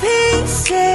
pieces.